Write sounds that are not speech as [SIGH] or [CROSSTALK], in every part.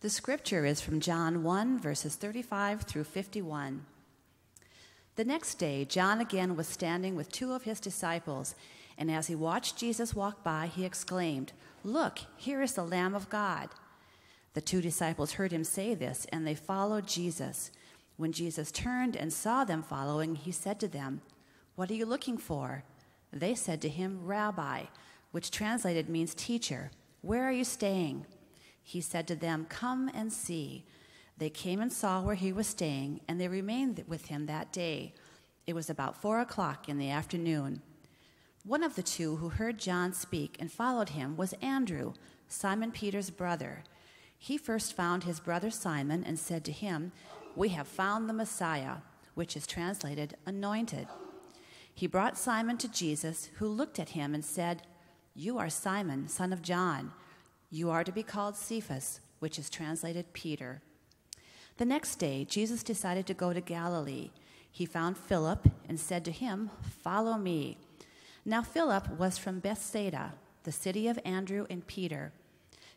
The scripture is from John 1, verses 35 through 51. The next day, John again was standing with two of his disciples, and as he watched Jesus walk by, he exclaimed, Look, here is the Lamb of God. The two disciples heard him say this, and they followed Jesus. When Jesus turned and saw them following, he said to them, What are you looking for? They said to him, Rabbi, which translated means teacher, where are you staying? He said to them, Come and see. They came and saw where he was staying, and they remained with him that day. It was about four o'clock in the afternoon. One of the two who heard John speak and followed him was Andrew, Simon Peter's brother. He first found his brother Simon and said to him, We have found the Messiah, which is translated anointed. He brought Simon to Jesus, who looked at him and said, You are Simon, son of John. You are to be called Cephas, which is translated Peter. The next day, Jesus decided to go to Galilee. He found Philip and said to him, Follow me. Now, Philip was from Bethsaida, the city of Andrew and Peter.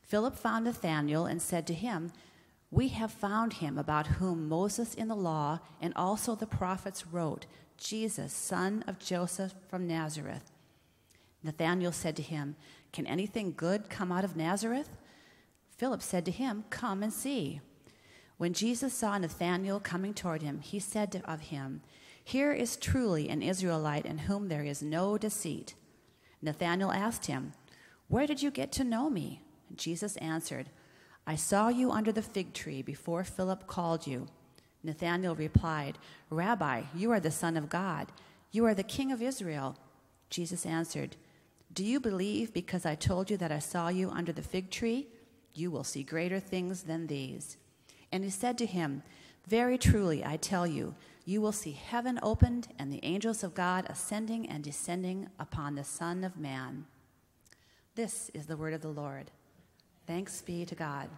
Philip found Nathanael and said to him, We have found him about whom Moses in the law and also the prophets wrote, Jesus, son of Joseph from Nazareth. Nathanael said to him, can anything good come out of Nazareth? Philip said to him, Come and see. When Jesus saw Nathanael coming toward him, he said of him, Here is truly an Israelite in whom there is no deceit. Nathanael asked him, Where did you get to know me? Jesus answered, I saw you under the fig tree before Philip called you. Nathanael replied, Rabbi, you are the Son of God. You are the King of Israel. Jesus answered, do you believe because I told you that I saw you under the fig tree? You will see greater things than these. And he said to him, Very truly, I tell you, you will see heaven opened and the angels of God ascending and descending upon the Son of Man. This is the word of the Lord. Thanks be to God.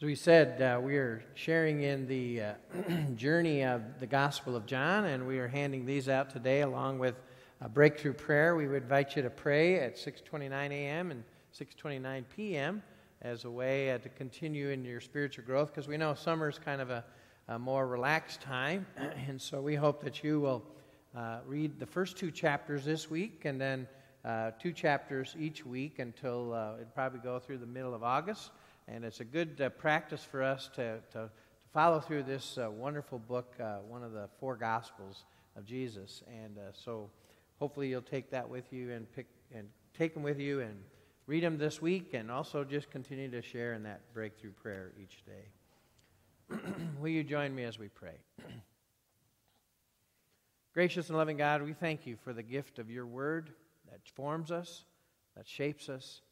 As we said, uh, we are sharing in the uh, [CLEARS THROAT] journey of the Gospel of John, and we are handing these out today along with a breakthrough prayer. We would invite you to pray at 6:29 a.m. and 6:29 p.m. as a way uh, to continue in your spiritual growth, because we know summer is kind of a, a, more relaxed time, [CLEARS THROAT] and so we hope that you will uh, read the first two chapters this week, and then uh, two chapters each week until uh, it probably go through the middle of August. And it's a good uh, practice for us to, to, to follow through this uh, wonderful book, uh, one of the four Gospels of Jesus. And uh, so hopefully you'll take that with you and, pick, and take them with you and read them this week and also just continue to share in that breakthrough prayer each day. [CLEARS THROAT] Will you join me as we pray? [CLEARS THROAT] Gracious and loving God, we thank you for the gift of your word that forms us, that shapes us,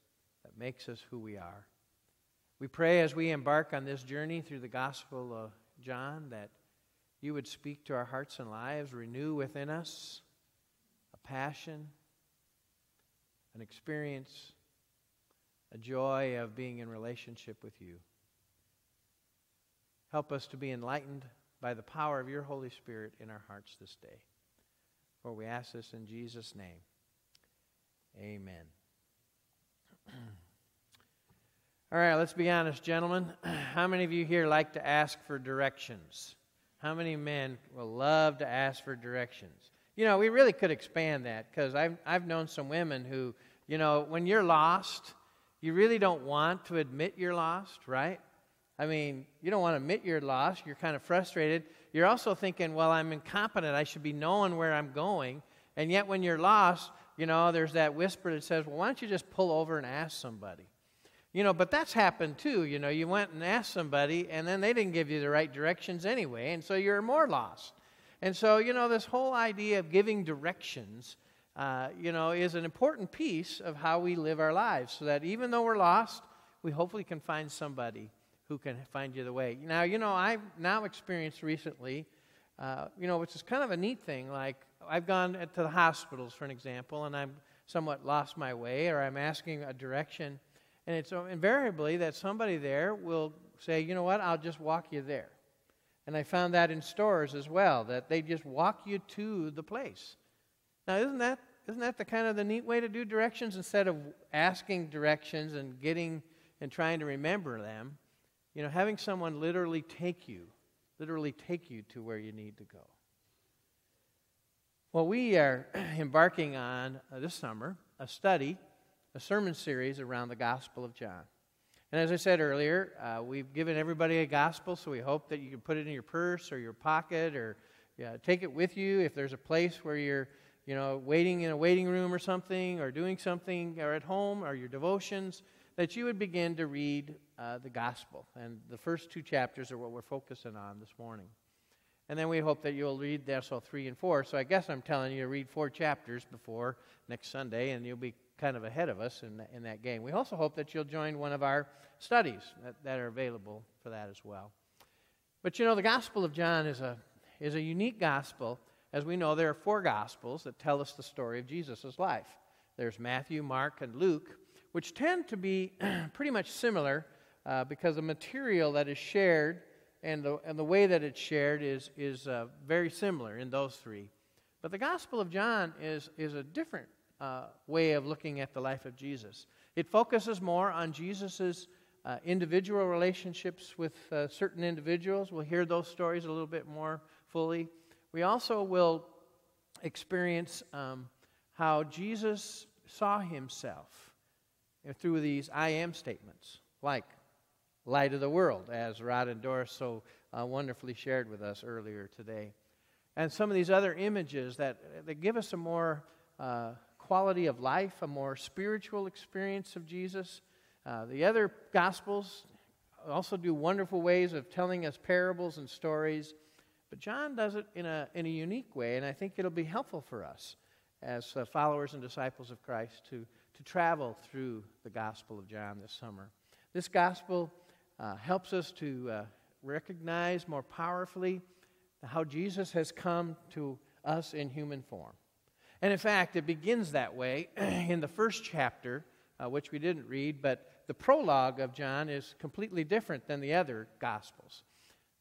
that makes us who we are. We pray as we embark on this journey through the Gospel of John that you would speak to our hearts and lives, renew within us a passion, an experience, a joy of being in relationship with you. Help us to be enlightened by the power of your Holy Spirit in our hearts this day. For we ask this in Jesus' name. Amen. [CLEARS THROAT] All right, let's be honest, gentlemen. [CLEARS THROAT] How many of you here like to ask for directions? How many men will love to ask for directions? You know, we really could expand that because I've, I've known some women who, you know, when you're lost, you really don't want to admit you're lost, right? I mean, you don't want to admit you're lost. You're kind of frustrated. You're also thinking, well, I'm incompetent. I should be knowing where I'm going. And yet, when you're lost, you know, there's that whisper that says, well, why don't you just pull over and ask somebody? You know, but that's happened too. You know, you went and asked somebody, and then they didn't give you the right directions anyway, and so you're more lost. And so, you know, this whole idea of giving directions, uh, you know, is an important piece of how we live our lives so that even though we're lost, we hopefully can find somebody who can find you the way. Now, you know, I've now experienced recently, uh, you know, which is kind of a neat thing. Like, I've gone to the hospitals, for an example, and I'm somewhat lost my way, or I'm asking a direction and it's invariably that somebody there will say, you know what, I'll just walk you there. And I found that in stores as well, that they just walk you to the place. Now, isn't that, isn't that the kind of the neat way to do directions instead of asking directions and getting and trying to remember them? You know, having someone literally take you, literally take you to where you need to go. Well, we are [CLEARS THROAT] embarking on uh, this summer a study, a sermon series around the Gospel of John. And as I said earlier, uh, we've given everybody a gospel, so we hope that you can put it in your purse or your pocket or yeah, take it with you if there's a place where you're, you know, waiting in a waiting room or something or doing something or at home or your devotions, that you would begin to read uh, the gospel. And the first two chapters are what we're focusing on this morning. And then we hope that you'll read also 3 and 4. So I guess I'm telling you to read four chapters before next Sunday, and you'll be kind of ahead of us in, that, in that game. We also hope that you'll join one of our studies that, that are available for that as well. But you know, the Gospel of John is a, is a unique gospel. As we know, there are four Gospels that tell us the story of Jesus' life there's Matthew, Mark, and Luke, which tend to be [CLEARS THROAT] pretty much similar uh, because the material that is shared and the, and the way that it's shared is, is uh, very similar in those three. But the Gospel of John is, is a different uh, way of looking at the life of Jesus. It focuses more on Jesus' uh, individual relationships with uh, certain individuals. We'll hear those stories a little bit more fully. We also will experience um, how Jesus saw himself through these I am statements, like light of the world, as Rod and Doris so uh, wonderfully shared with us earlier today. And some of these other images that, that give us a more uh, quality of life, a more spiritual experience of Jesus. Uh, the other Gospels also do wonderful ways of telling us parables and stories, but John does it in a, in a unique way, and I think it'll be helpful for us as uh, followers and disciples of Christ to, to travel through the Gospel of John this summer. This Gospel uh, helps us to uh, recognize more powerfully how Jesus has come to us in human form. And in fact, it begins that way [CLEARS THROAT] in the first chapter, uh, which we didn't read, but the prologue of John is completely different than the other Gospels.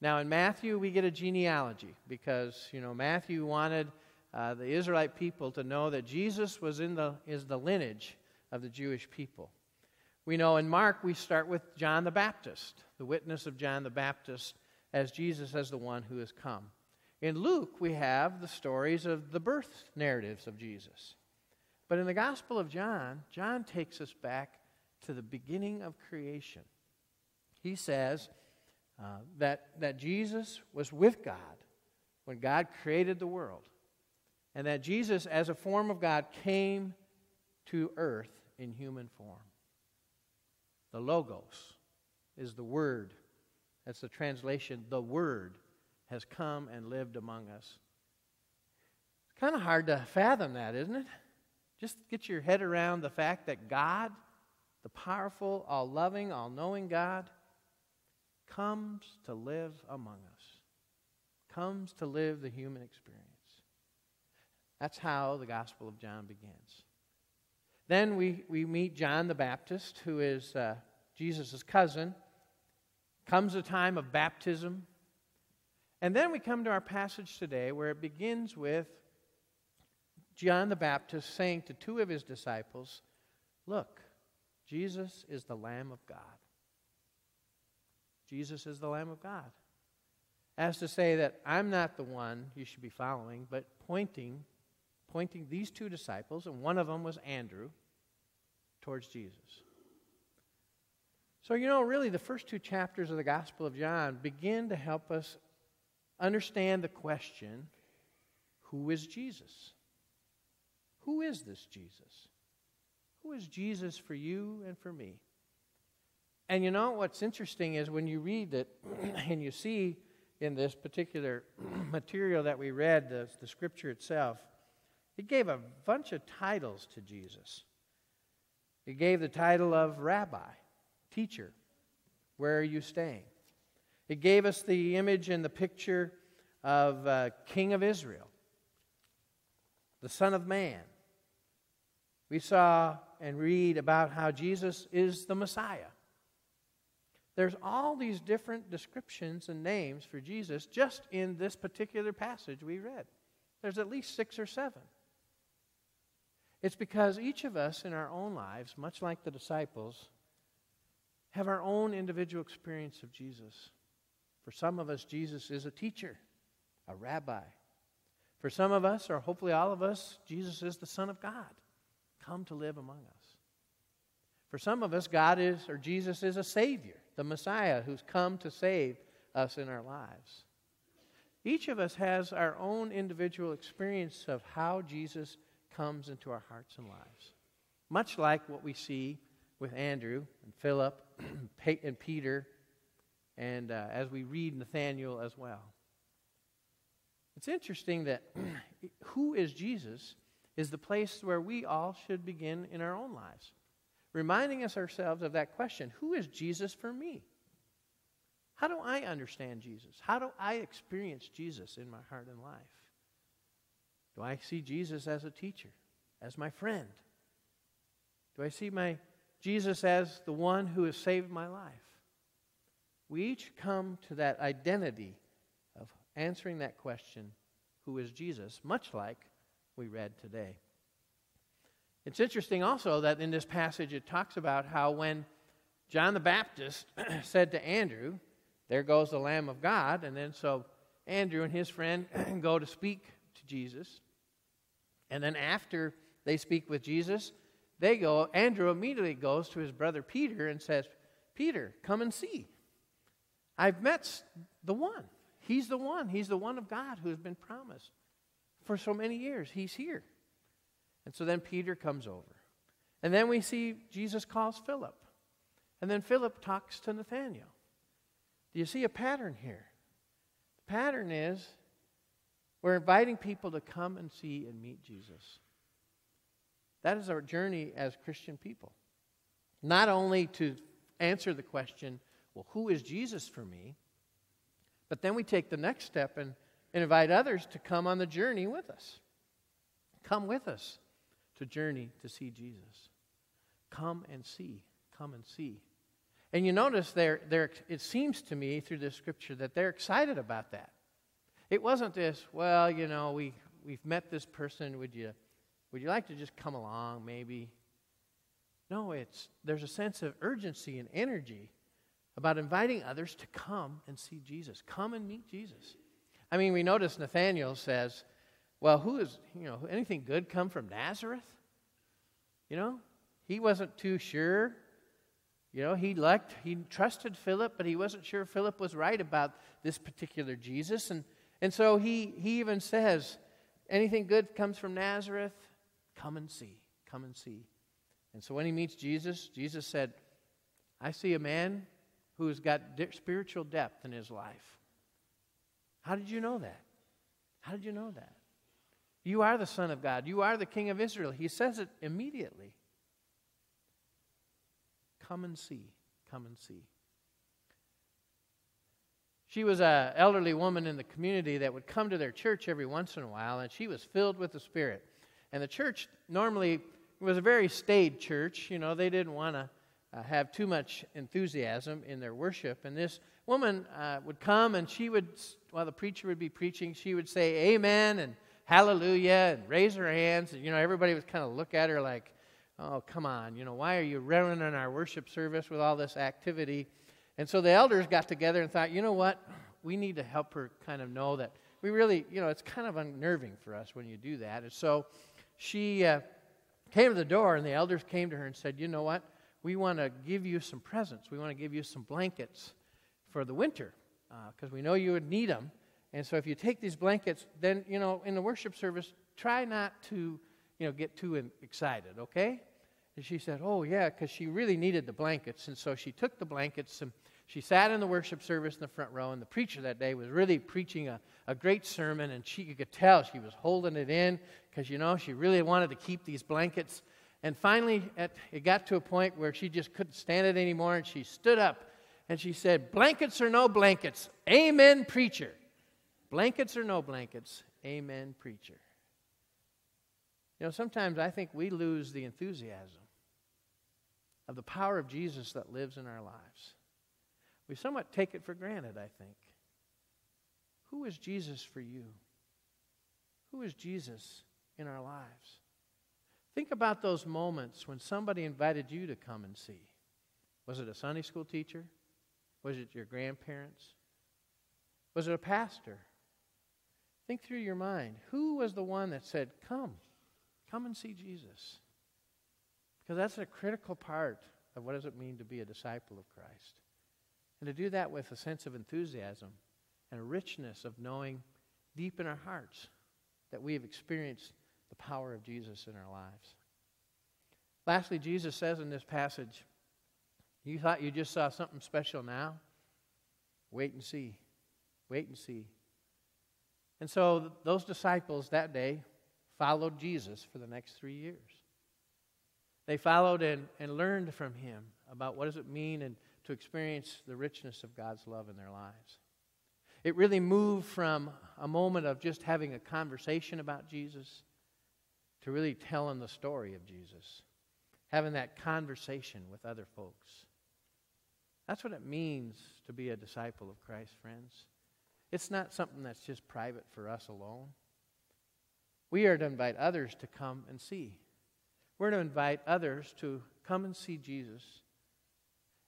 Now, in Matthew, we get a genealogy because, you know, Matthew wanted uh, the Israelite people to know that Jesus was in the, is the lineage of the Jewish people. We know in Mark, we start with John the Baptist, the witness of John the Baptist as Jesus as the one who has come. In Luke, we have the stories of the birth narratives of Jesus. But in the Gospel of John, John takes us back to the beginning of creation. He says uh, that, that Jesus was with God when God created the world, and that Jesus, as a form of God, came to earth in human form. The Logos is the Word. That's the translation, the Word has come and lived among us. It's kind of hard to fathom that, isn't it? Just get your head around the fact that God, the powerful, all loving, all knowing God, comes to live among us, comes to live the human experience. That's how the Gospel of John begins. Then we, we meet John the Baptist, who is uh, Jesus' cousin. Comes a time of baptism. And then we come to our passage today where it begins with John the Baptist saying to two of his disciples, Look, Jesus is the Lamb of God. Jesus is the Lamb of God. As to say that I'm not the one you should be following, but pointing, pointing these two disciples, and one of them was Andrew, towards Jesus. So, you know, really, the first two chapters of the Gospel of John begin to help us understand the question who is Jesus? Who is this Jesus? Who is Jesus for you and for me? And you know what's interesting is when you read it [CLEARS THROAT] and you see in this particular [CLEARS THROAT] material that we read, the, the scripture itself, it gave a bunch of titles to Jesus. It gave the title of rabbi, teacher, where are you staying? It gave us the image and the picture of uh, King of Israel, the Son of Man. We saw and read about how Jesus is the Messiah. There's all these different descriptions and names for Jesus just in this particular passage we read. There's at least six or seven. It's because each of us in our own lives, much like the disciples, have our own individual experience of Jesus. For some of us, Jesus is a teacher, a rabbi. For some of us, or hopefully all of us, Jesus is the Son of God, come to live among us. For some of us, God is, or Jesus is a Savior, the Messiah who's come to save us in our lives. Each of us has our own individual experience of how Jesus comes into our hearts and lives. Much like what we see with Andrew and Philip [CLEARS THROAT] and Peter, and uh, as we read Nathanael as well. It's interesting that [CLEARS THROAT] who is Jesus is the place where we all should begin in our own lives, reminding us ourselves of that question who is Jesus for me? How do I understand Jesus? How do I experience Jesus in my heart and life? Do I see Jesus as a teacher, as my friend? Do I see my Jesus as the one who has saved my life? We each come to that identity of answering that question, who is Jesus, much like we read today. It's interesting also that in this passage it talks about how when John the Baptist [CLEARS THROAT] said to Andrew, There goes the Lamb of God, and then so Andrew and his friend [CLEARS THROAT] go to speak to Jesus. And then after they speak with Jesus, they go, Andrew immediately goes to his brother Peter and says, Peter, come and see. I've met the one. He's the one. He's the one of God who has been promised for so many years. He's here. And so then Peter comes over. And then we see Jesus calls Philip. And then Philip talks to Nathanael. Do you see a pattern here? The pattern is we're inviting people to come and see and meet Jesus. That is our journey as Christian people. Not only to answer the question, well, who is Jesus for me? But then we take the next step and, and invite others to come on the journey with us. Come with us to journey to see Jesus. Come and see. Come and see. And you notice there, there, it seems to me through this scripture that they're excited about that. It wasn't this, well, you know, we, we've met this person. Would you, would you like to just come along, maybe? No, it's, there's a sense of urgency and energy about inviting others to come and see Jesus. Come and meet Jesus. I mean, we notice Nathanael says, well, who is, you know, anything good come from Nazareth? You know, he wasn't too sure. You know, he liked, he trusted Philip, but he wasn't sure Philip was right about this particular Jesus. And, and so he, he even says, anything good comes from Nazareth, come and see, come and see. And so when he meets Jesus, Jesus said, I see a man who has got spiritual depth in his life. How did you know that? How did you know that? You are the Son of God. You are the King of Israel. He says it immediately. Come and see. Come and see. She was an elderly woman in the community that would come to their church every once in a while, and she was filled with the Spirit. And the church normally was a very staid church. You know, they didn't want to uh, have too much enthusiasm in their worship. And this woman uh, would come and she would, while the preacher would be preaching, she would say amen and hallelujah and raise her hands. And, you know, everybody would kind of look at her like, oh, come on, you know, why are you ruining our worship service with all this activity? And so the elders got together and thought, you know what? We need to help her kind of know that we really, you know, it's kind of unnerving for us when you do that. And so she uh, came to the door, and the elders came to her and said, you know what? We want to give you some presents. We want to give you some blankets for the winter because uh, we know you would need them. And so if you take these blankets, then, you know, in the worship service, try not to, you know, get too excited, okay? And she said, oh, yeah, because she really needed the blankets. And so she took the blankets and she sat in the worship service in the front row. And the preacher that day was really preaching a, a great sermon. And she you could tell she was holding it in because, you know, she really wanted to keep these blankets and finally, at, it got to a point where she just couldn't stand it anymore, and she stood up and she said, Blankets or no blankets, amen, preacher. Blankets or no blankets, amen, preacher. You know, sometimes I think we lose the enthusiasm of the power of Jesus that lives in our lives. We somewhat take it for granted, I think. Who is Jesus for you? Who is Jesus in our lives? Think about those moments when somebody invited you to come and see. Was it a Sunday school teacher? Was it your grandparents? Was it a pastor? Think through your mind. Who was the one that said, Come, come and see Jesus? Because that's a critical part of what does it mean to be a disciple of Christ. And to do that with a sense of enthusiasm and a richness of knowing deep in our hearts that we have experienced the power of Jesus in our lives. Lastly, Jesus says in this passage, You thought you just saw something special now? Wait and see. Wait and see. And so those disciples that day followed Jesus for the next three years. They followed and, and learned from him about what does it mean and to experience the richness of God's love in their lives. It really moved from a moment of just having a conversation about Jesus to really telling the story of Jesus, having that conversation with other folks. That's what it means to be a disciple of Christ, friends. It's not something that's just private for us alone. We are to invite others to come and see. We're to invite others to come and see Jesus.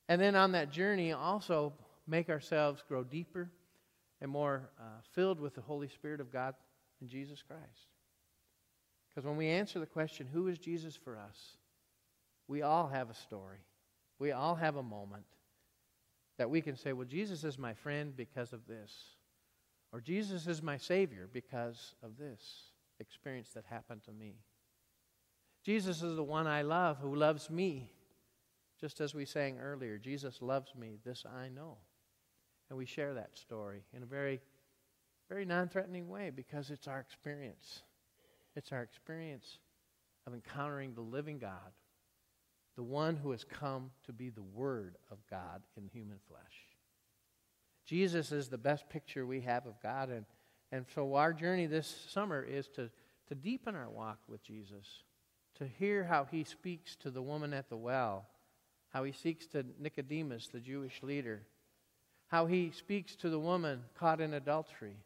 And then on that journey, also make ourselves grow deeper and more uh, filled with the Holy Spirit of God and Jesus Christ. Because when we answer the question, who is Jesus for us? We all have a story. We all have a moment that we can say, well, Jesus is my friend because of this. Or Jesus is my Savior because of this experience that happened to me. Jesus is the one I love who loves me. Just as we sang earlier, Jesus loves me, this I know. And we share that story in a very, very non threatening way because it's our experience. It's our experience of encountering the living God, the one who has come to be the Word of God in human flesh. Jesus is the best picture we have of God. And, and so our journey this summer is to, to deepen our walk with Jesus, to hear how he speaks to the woman at the well, how he speaks to Nicodemus, the Jewish leader, how he speaks to the woman caught in adultery.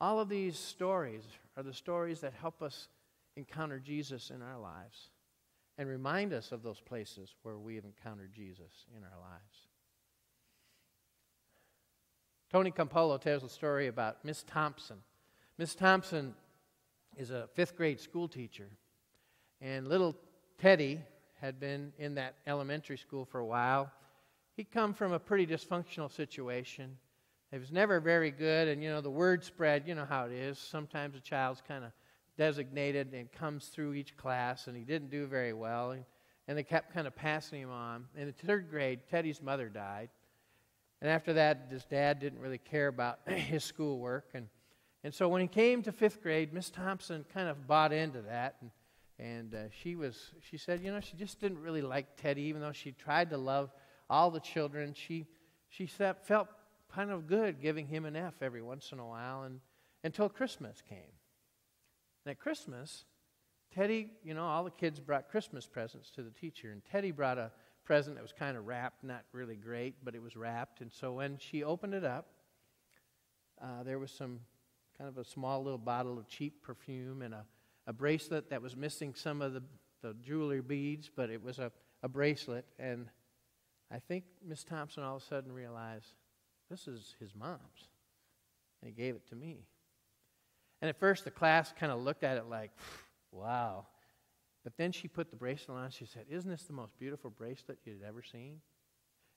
All of these stories are the stories that help us encounter Jesus in our lives and remind us of those places where we have encountered Jesus in our lives. Tony Campolo tells a story about Miss Thompson. Miss Thompson is a fifth grade school teacher, and little Teddy had been in that elementary school for a while. He'd come from a pretty dysfunctional situation. It was never very good, and you know, the word spread, you know how it is. Sometimes a child's kind of designated and comes through each class, and he didn't do very well, and, and they kept kind of passing him on. In the third grade, Teddy's mother died. And after that, his dad didn't really care about [CLEARS THROAT] his schoolwork. And, and so when he came to fifth grade, Miss Thompson kind of bought into that. And, and uh, she, was, she said, you know, she just didn't really like Teddy, even though she tried to love all the children. She, she felt kind of good giving him an F every once in a while and, until Christmas came. And at Christmas, Teddy, you know, all the kids brought Christmas presents to the teacher, and Teddy brought a present that was kind of wrapped, not really great, but it was wrapped. And so when she opened it up, uh, there was some kind of a small little bottle of cheap perfume and a, a bracelet that was missing some of the, the jewelry beads, but it was a, a bracelet. And I think Miss Thompson all of a sudden realized this is his mom's. And he gave it to me. And at first, the class kind of looked at it like, wow. But then she put the bracelet on. She said, Isn't this the most beautiful bracelet you'd ever seen?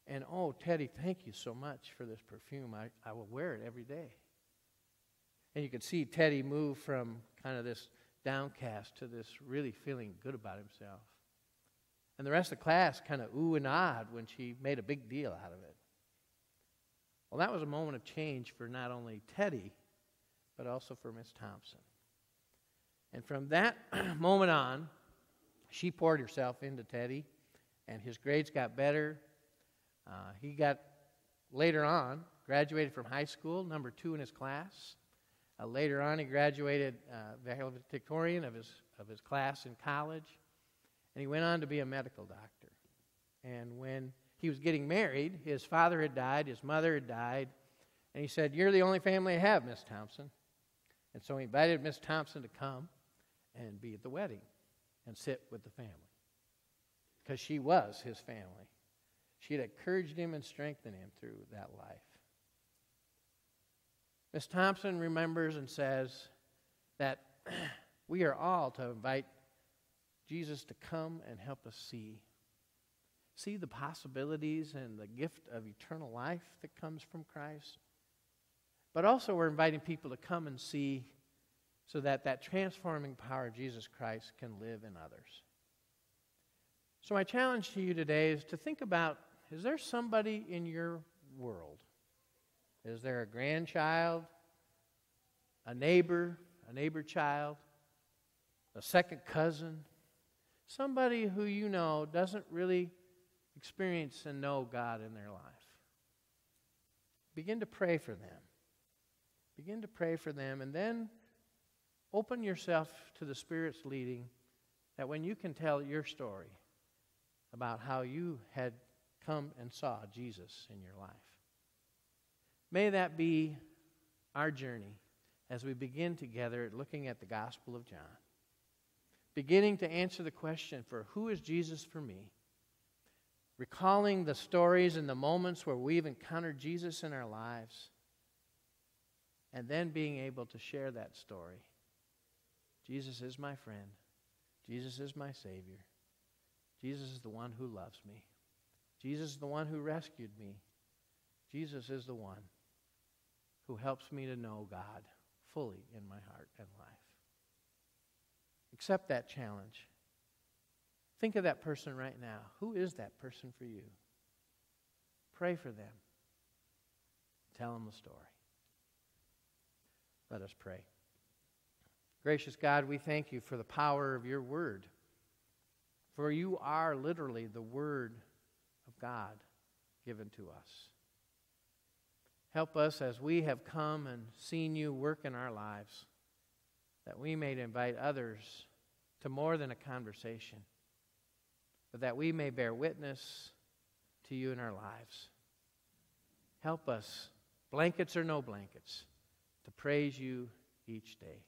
And oh, Teddy, thank you so much for this perfume. I, I will wear it every day. And you could see Teddy move from kind of this downcast to this really feeling good about himself. And the rest of the class kind of ooh and ahhed when she made a big deal out of it. Well, that was a moment of change for not only Teddy, but also for Miss Thompson. And from that [CLEARS THROAT] moment on, she poured herself into Teddy, and his grades got better. Uh, he got, later on, graduated from high school, number two in his class. Uh, later on, he graduated uh, valedictorian of his, of his class in college, and he went on to be a medical doctor. And when he was getting married. His father had died, his mother had died. And he said, You're the only family I have, Miss Thompson. And so he invited Miss Thompson to come and be at the wedding and sit with the family because she was his family. She had encouraged him and strengthened him through that life. Miss Thompson remembers and says that [CLEARS THROAT] we are all to invite Jesus to come and help us see. See the possibilities and the gift of eternal life that comes from Christ. But also, we're inviting people to come and see so that that transforming power of Jesus Christ can live in others. So, my challenge to you today is to think about is there somebody in your world? Is there a grandchild, a neighbor, a neighbor child, a second cousin, somebody who you know doesn't really experience and know God in their life? Begin to pray for them. Begin to pray for them, and then open yourself to the Spirit's leading that when you can tell your story about how you had come and saw Jesus in your life. May that be our journey as we begin together looking at the Gospel of John. Beginning to answer the question for who is Jesus for me? Recalling the stories and the moments where we've encountered Jesus in our lives, and then being able to share that story. Jesus is my friend. Jesus is my Savior. Jesus is the one who loves me. Jesus is the one who rescued me. Jesus is the one who helps me to know God fully in my heart and life. Accept that challenge. Think of that person right now. Who is that person for you? Pray for them. Tell them the story. Let us pray. Gracious God, we thank you for the power of your word. For you are literally the Word of God given to us. Help us as we have come and seen you work in our lives, that we may invite others to more than a conversation, but that we may bear witness to you in our lives. Help us, blankets or no blankets, to praise you each day.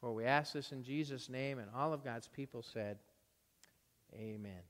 For we ask this in Jesus' name, and all of God's people said, Amen.